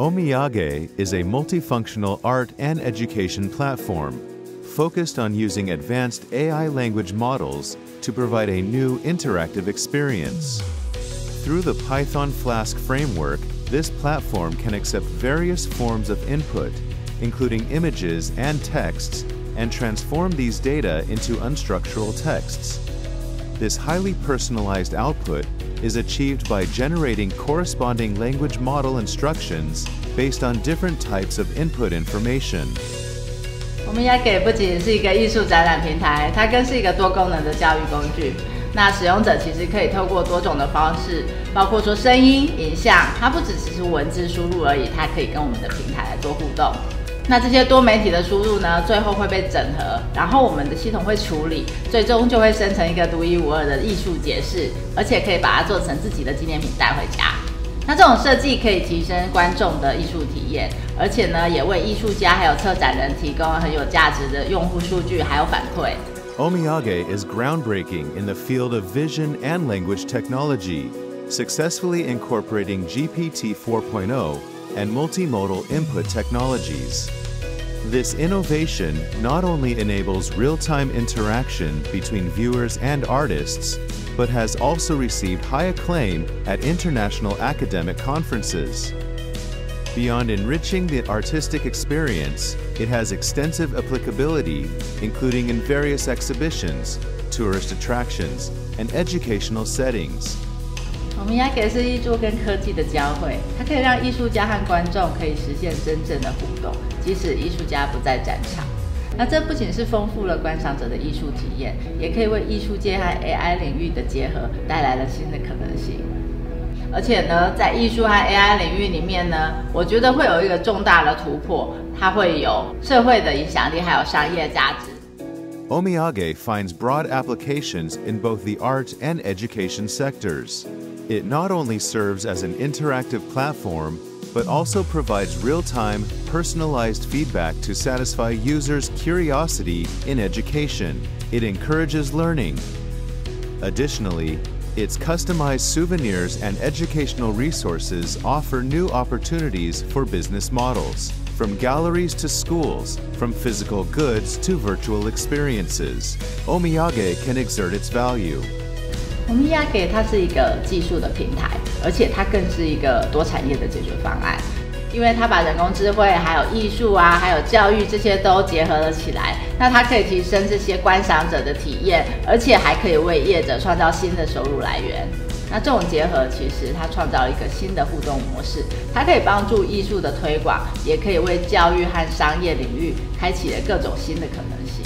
Omiyage is a multifunctional art and education platform focused on using advanced AI language models to provide a new interactive experience. Through the Python Flask framework, this platform can accept various forms of input, including images and texts, and transform these data into unstructural texts. This highly personalized output is achieved by generating corresponding language model instructions based on different types of input information. Omiyage 不仅是一个艺术展览平台，它更是一个多功能的教育工具。那使用者其实可以透过多种的方式，包括说声音、影像，它不只只是文字输入而已，它可以跟我们的平台来做互动。那这些多媒体的输入呢，最后会被整合，然后我们的系统会处理，最终就会生成一个独一无二的艺术解释，而且可以把它做成自己的纪念品带回家。那这种设计可以提升观众的艺术体验，而且呢，也为艺术家还有策展人提供很有价值的用户数据还有反馈。Omiyage is groundbreaking in the field of vision and language technology, successfully incorporating GPT 4.0 and multimodal input technologies. This innovation not only enables real-time interaction between viewers and artists, but has also received high acclaim at international academic conferences. Beyond enriching the artistic experience, it has extensive applicability, including in various exhibitions, tourist attractions, and educational settings. 我们 Yage 是艺术跟科技的交汇，它可以让艺术家和观众可以实现真正的互动，即使艺术家不在展场。那这不仅是丰富了观赏者的艺术体验，也可以为艺术界和 AI 领域的结合带来了新的可能性。而且呢，在艺术和 AI 领域里面呢，我觉得会有一个重大的突破，它会有社会的影响力，还有商业价值。Omiyage finds broad applications in both the art and education sectors. It not only serves as an interactive platform, but also provides real time, personalized feedback to satisfy users' curiosity in education. It encourages learning. Additionally, its customized souvenirs and educational resources offer new opportunities for business models. From galleries to schools, from physical goods to virtual experiences, Omiyage can exert its value. Omiyage 它是一个技术的平台，而且它更是一个多产业的解决方案，因为它把人工智慧、还有艺术啊、还有教育这些都结合了起来。那它可以提升这些观赏者的体验，而且还可以为业者创造新的收入来源。那这种结合，其实它创造了一个新的互动模式，它可以帮助艺术的推广，也可以为教育和商业领域开启了各种新的可能性。